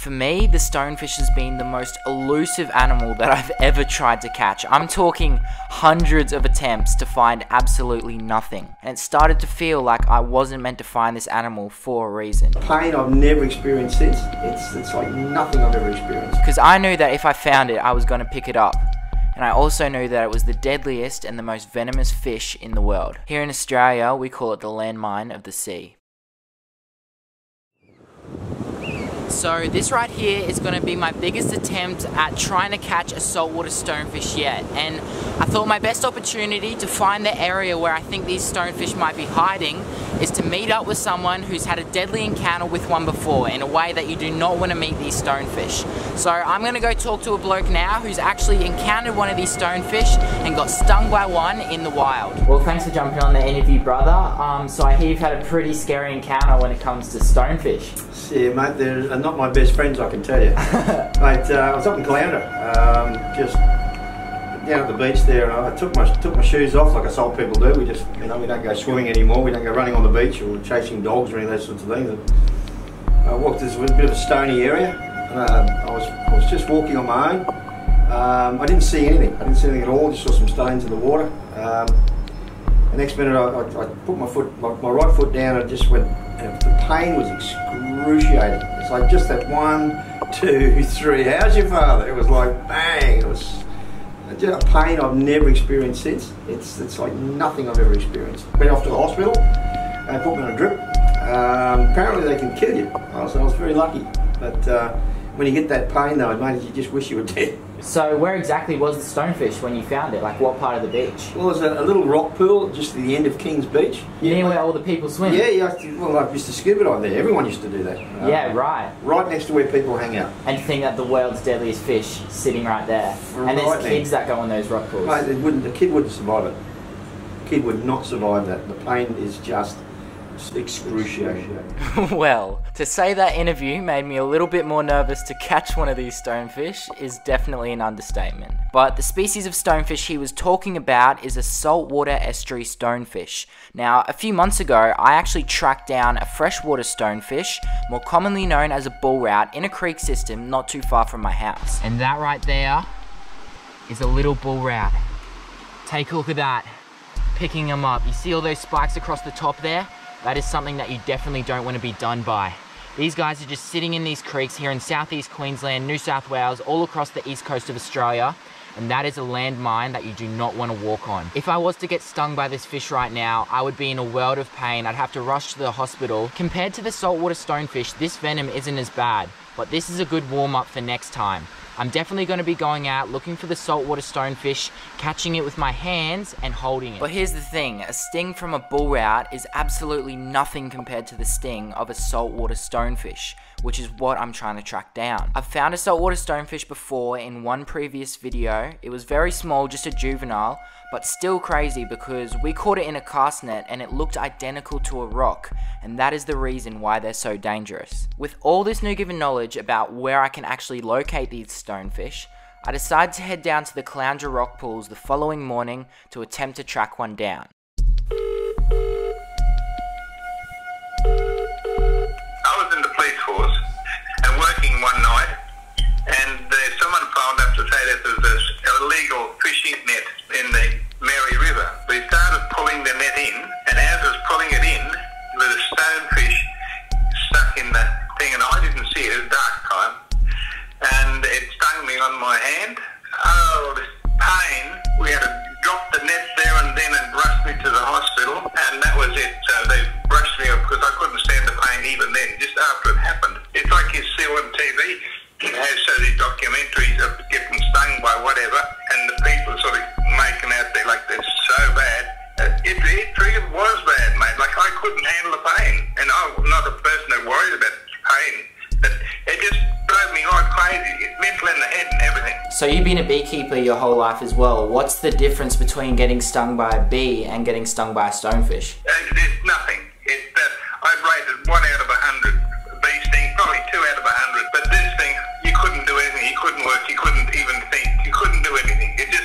For me, the stonefish has been the most elusive animal that I've ever tried to catch. I'm talking hundreds of attempts to find absolutely nothing. And it started to feel like I wasn't meant to find this animal for a reason. Pain I've never experienced since. It's, it's like nothing I've ever experienced. Because I knew that if I found it, I was going to pick it up. And I also knew that it was the deadliest and the most venomous fish in the world. Here in Australia, we call it the landmine of the sea. So this right here is going to be my biggest attempt at trying to catch a saltwater stonefish yet. And I thought my best opportunity to find the area where I think these stonefish might be hiding is to meet up with someone who's had a deadly encounter with one before in a way that you do not want to meet these stonefish. So I'm going to go talk to a bloke now who's actually encountered one of these stonefish and got stung by one in the wild. Well, thanks for jumping on the interview, brother. Um, so I hear you've had a pretty scary encounter when it comes to stonefish. Yeah, mate, they're not my best friends, I can tell you. mate, uh, I was up in Caloundra, um, just down at the beach there, I took my took my shoes off like I saw people do. We just, you know, we don't go swimming anymore. We don't go running on the beach or chasing dogs or any of those sorts of things. I walked this a bit of a stony area, and uh, I was I was just walking on my own. Um, I didn't see anything. I didn't see anything at all. Just saw some stones in the water. Um, the next minute, I, I, I put my foot, my, my, right foot down, and just went. The pain was excruciating. It's like just that one, two, three. How's your father? It was like bang. It was a pain I've never experienced since. It's it's like nothing I've ever experienced. Went off to the hospital. They put me on a drip. Um, apparently they can kill you. So I was very lucky. But uh, when you get that pain though, mate, you just wish you were dead. So where exactly was the stonefish when you found it? Like what part of the beach? Well, there's a, a little rock pool just at the end of Kings Beach. Yeah, Near where all the people swim? Yeah, yeah. Well, I used to scuba dive there. Everyone used to do that. Yeah, uh, right. Right next to where people hang out. And to think that the world's deadliest fish sitting right there. Right and there's kids that go on those rock pools. Mate, wouldn't, the kid wouldn't survive it. The kid would not survive that. The pain is just excruciating. well, to say that interview made me a little bit more nervous to catch one of these stonefish is definitely an understatement. But the species of stonefish he was talking about is a saltwater estuary stonefish. Now, a few months ago, I actually tracked down a freshwater stonefish, more commonly known as a bull rout, in a creek system not too far from my house. And that right there is a little bull rout. Take a look at that. Picking them up. You see all those spikes across the top there? That is something that you definitely don't want to be done by. These guys are just sitting in these creeks here in southeast Queensland, New South Wales, all across the east coast of Australia, and that is a landmine that you do not want to walk on. If I was to get stung by this fish right now, I would be in a world of pain. I'd have to rush to the hospital. Compared to the saltwater stonefish, this venom isn't as bad, but this is a good warm up for next time. I'm definitely going to be going out looking for the saltwater stonefish, catching it with my hands and holding it. But here's the thing, a sting from a bull rout is absolutely nothing compared to the sting of a saltwater stonefish, which is what I'm trying to track down. I've found a saltwater stonefish before in one previous video. It was very small, just a juvenile, but still crazy because we caught it in a cast net and it looked identical to a rock, and that is the reason why they're so dangerous. With all this new given knowledge about where I can actually locate these stonefish, I decided to head down to the Caloundra rock pools the following morning to attempt to track one down. So you've been a beekeeper your whole life as well. What's the difference between getting stung by a bee and getting stung by a stonefish? Uh, there's nothing. It, uh, I'd rate it one out of a hundred. Bee sting, probably two out of a hundred. But this thing, you couldn't do anything. You couldn't work. You couldn't even think. You couldn't do anything. It just,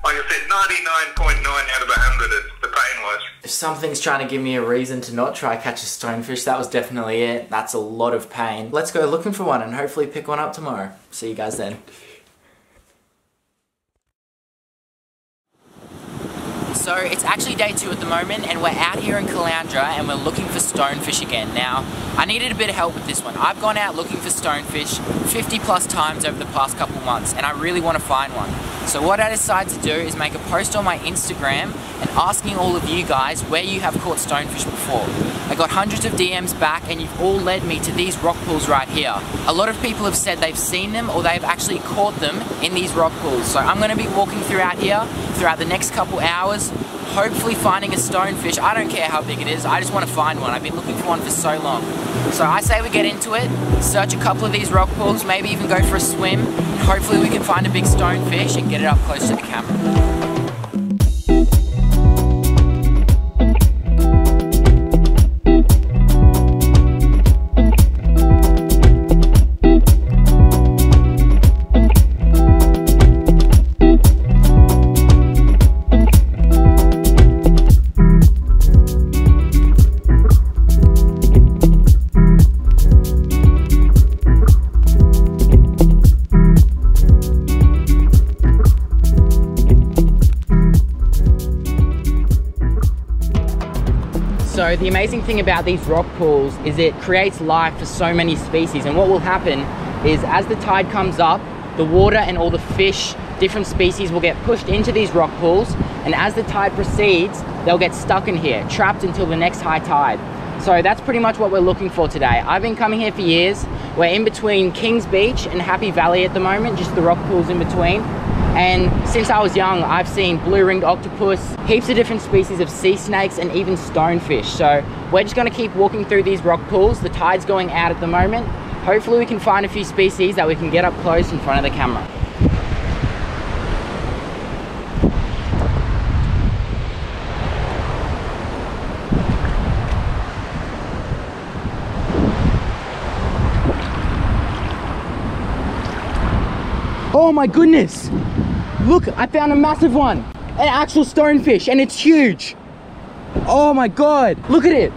like I said, 99.9 out of a 100 the pain was. If something's trying to give me a reason to not try catch a stonefish. That was definitely it. That's a lot of pain. Let's go looking for one and hopefully pick one up tomorrow. See you guys then. So it's actually day two at the moment and we're out here in Caloundra and we're looking for stonefish again. Now, I needed a bit of help with this one. I've gone out looking for stonefish 50 plus times over the past couple months and I really want to find one. So what I decided to do is make a post on my Instagram and asking all of you guys where you have caught stonefish before. I got hundreds of DMs back and you've all led me to these rock pools right here. A lot of people have said they've seen them or they've actually caught them in these rock pools. So I'm going to be walking throughout here throughout the next couple hours hopefully finding a stonefish. I don't care how big it is, I just want to find one. I've been looking for one for so long. So I say we get into it, search a couple of these rock pools, maybe even go for a swim, and hopefully we can find a big stonefish and get it up close to the camera. The amazing thing about these rock pools is it creates life for so many species and what will happen is as the tide comes up, the water and all the fish, different species will get pushed into these rock pools and as the tide proceeds, they'll get stuck in here, trapped until the next high tide. So that's pretty much what we're looking for today. I've been coming here for years. We're in between Kings Beach and Happy Valley at the moment, just the rock pools in between. And since I was young, I've seen blue-ringed octopus, heaps of different species of sea snakes, and even stonefish. So we're just gonna keep walking through these rock pools. The tide's going out at the moment. Hopefully we can find a few species that we can get up close in front of the camera. Oh my goodness! Look, I found a massive one. An actual stonefish, and it's huge. Oh my god, look at it.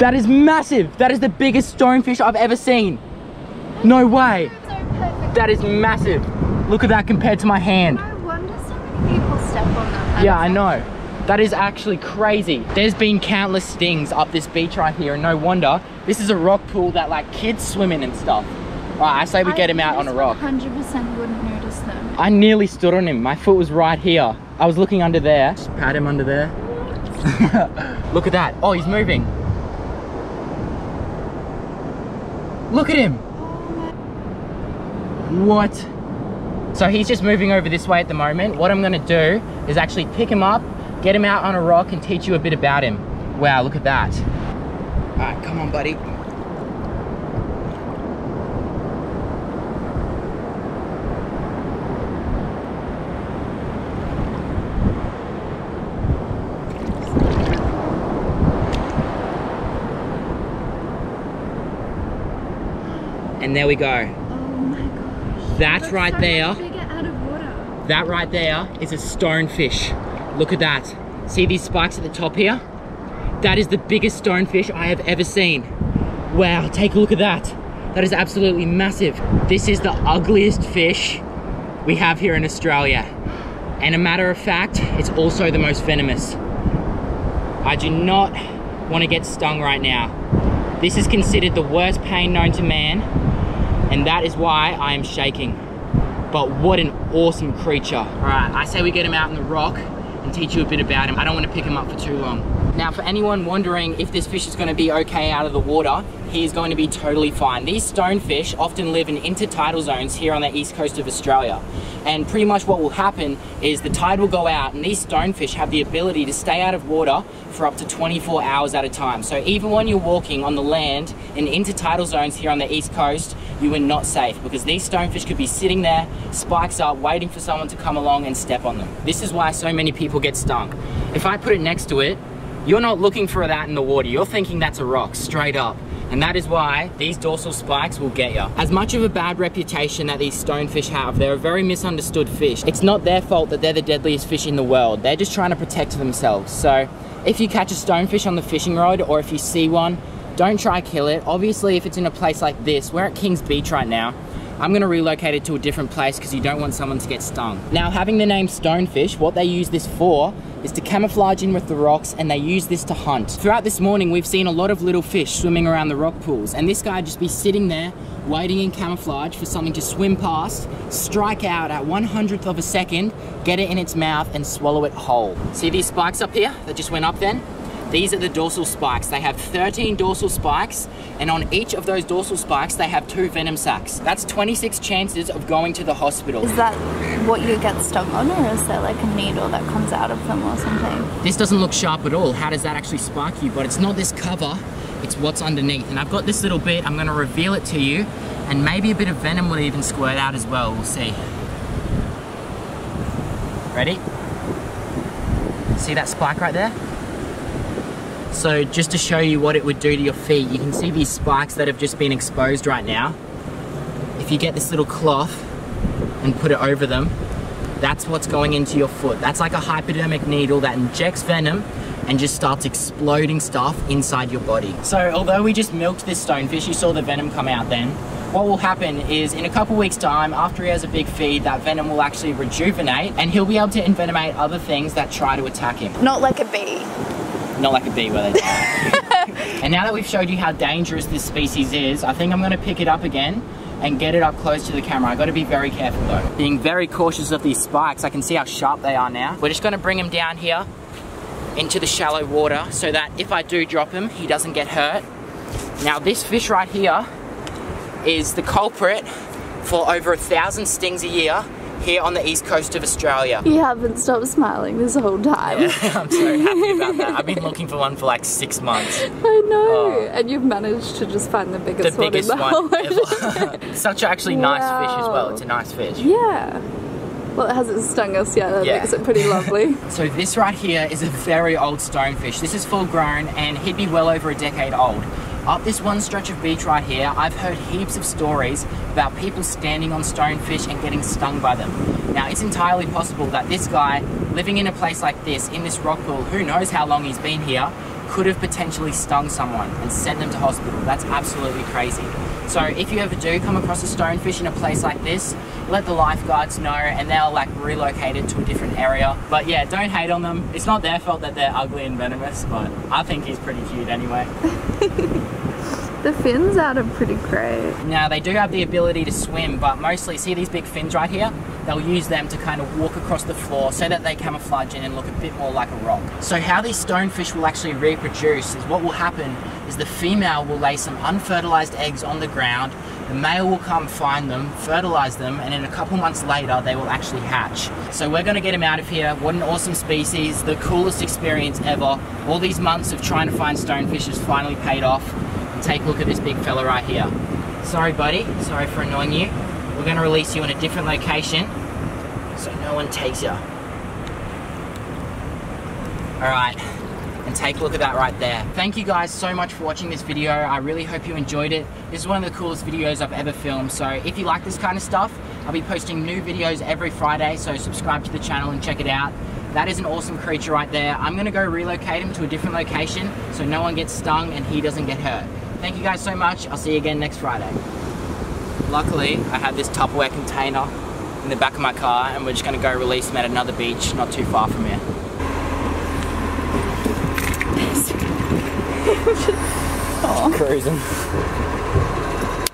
That is massive. That is the biggest stonefish I've ever seen. No way. That is massive. Look at that compared to my hand. No wonder so many people step on them. Yeah, I know. That is actually crazy. There's been countless stings up this beach right here, and no wonder. This is a rock pool that like kids swim in and stuff. Right, I say we get him out on a rock. 100% wouldn't notice them. I nearly stood on him. My foot was right here. I was looking under there. Just pat him under there. Look at that. Oh, he's moving. Look at him. What? So he's just moving over this way at the moment. What I'm gonna do is actually pick him up, get him out on a rock and teach you a bit about him. Wow, look at that. All right, come on, buddy. And there we go. Oh my gosh. That's right so there. much out of water. That right there is a stonefish. Look at that. See these spikes at the top here? That is the biggest stonefish I have ever seen. Wow, take a look at that. That is absolutely massive. This is the ugliest fish we have here in Australia. And a matter of fact, it's also the most venomous. I do not want to get stung right now. This is considered the worst pain known to man, and that is why I am shaking. But what an awesome creature. All right, I say we get him out in the rock and teach you a bit about him. I don't want to pick him up for too long. Now, for anyone wondering if this fish is going to be okay out of the water, he is going to be totally fine. These stonefish often live in intertidal zones here on the east coast of Australia. And pretty much what will happen is the tide will go out and these stonefish have the ability to stay out of water for up to 24 hours at a time. So even when you're walking on the land in intertidal zones here on the east coast, you are not safe because these stonefish could be sitting there, spikes up, waiting for someone to come along and step on them. This is why so many people get stung. If I put it next to it, you're not looking for that in the water. You're thinking that's a rock, straight up. And that is why these dorsal spikes will get you. As much of a bad reputation that these stonefish have, they're a very misunderstood fish. It's not their fault that they're the deadliest fish in the world. They're just trying to protect themselves. So if you catch a stonefish on the fishing rod or if you see one, don't try kill it. Obviously, if it's in a place like this, we're at King's Beach right now, I'm gonna relocate it to a different place because you don't want someone to get stung. Now, having the name stonefish, what they use this for is to camouflage in with the rocks and they use this to hunt. Throughout this morning, we've seen a lot of little fish swimming around the rock pools and this guy just be sitting there waiting in camouflage for something to swim past, strike out at one hundredth of a second, get it in its mouth and swallow it whole. See these spikes up here that just went up then? These are the dorsal spikes. They have 13 dorsal spikes, and on each of those dorsal spikes, they have two venom sacs. That's 26 chances of going to the hospital. Is that what you get stung on, or is there like a needle that comes out of them or something? This doesn't look sharp at all. How does that actually spark you? But it's not this cover, it's what's underneath. And I've got this little bit, I'm gonna reveal it to you, and maybe a bit of venom will even squirt out as well, we'll see. Ready? See that spike right there? So just to show you what it would do to your feet, you can see these spikes that have just been exposed right now. If you get this little cloth and put it over them, that's what's going into your foot. That's like a hypodermic needle that injects venom and just starts exploding stuff inside your body. So although we just milked this stonefish, you saw the venom come out then, what will happen is in a couple weeks time, after he has a big feed, that venom will actually rejuvenate and he'll be able to envenomate other things that try to attack him. Not like a bee. Not like a bee where they die. and now that we've showed you how dangerous this species is, I think I'm gonna pick it up again and get it up close to the camera. I gotta be very careful though. Being very cautious of these spikes, I can see how sharp they are now. We're just gonna bring him down here into the shallow water so that if I do drop him, he doesn't get hurt. Now this fish right here is the culprit for over a thousand stings a year here on the east coast of Australia. You haven't stopped smiling this whole time. Yeah, I'm so happy about that. I've been looking for one for like six months. I know. Oh. And you've managed to just find the The biggest, biggest one in the one. Such actually nice fish as well. It's a nice fish. Yeah. Well, it hasn't stung us yet. That Yeah. makes it pretty lovely. So this right here is a very old stonefish. This is full grown and he'd be well over a decade old. Up this one stretch of beach right here, I've heard heaps of stories about people standing on stonefish and getting stung by them. Now, it's entirely possible that this guy, living in a place like this, in this rock pool, who knows how long he's been here, could have potentially stung someone and sent them to hospital. That's absolutely crazy. So if you ever do come across a stonefish in a place like this, let the lifeguards know and they'll like relocate it to a different area. But yeah, don't hate on them. It's not their fault that they're ugly and venomous, but I think he's pretty cute anyway. the fins out are pretty great. Now they do have the ability to swim, but mostly, see these big fins right here? They'll use them to kind of walk across the floor so that they camouflage in and look a bit more like a rock. So how these stonefish will actually reproduce is what will happen is the female will lay some unfertilized eggs on the ground, the male will come find them, fertilize them, and in a couple months later they will actually hatch. So we're gonna get him out of here. What an awesome species, the coolest experience ever. All these months of trying to find stonefish has finally paid off. Take a look at this big fella right here. Sorry buddy, sorry for annoying you. We're gonna release you in a different location so no one takes you. Alright, and take a look at that right there. Thank you guys so much for watching this video. I really hope you enjoyed it. This is one of the coolest videos I've ever filmed, so if you like this kind of stuff, I'll be posting new videos every Friday, so subscribe to the channel and check it out. That is an awesome creature right there. I'm gonna go relocate him to a different location so no one gets stung and he doesn't get hurt. Thank you guys so much. I'll see you again next Friday. Luckily, I had this Tupperware container in the back of my car and we're just gonna go release them at another beach not too far from here. Cruising.